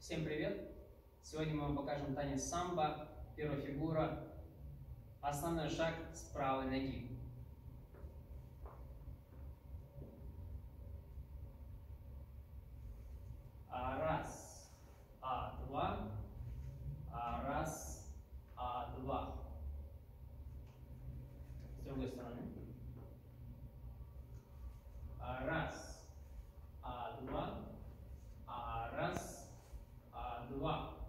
Всем привет! Сегодня мы вам покажем танец самбо, первая фигура, основной шаг с правой ноги. А, раз, а два, а раз, а два. С другой стороны. は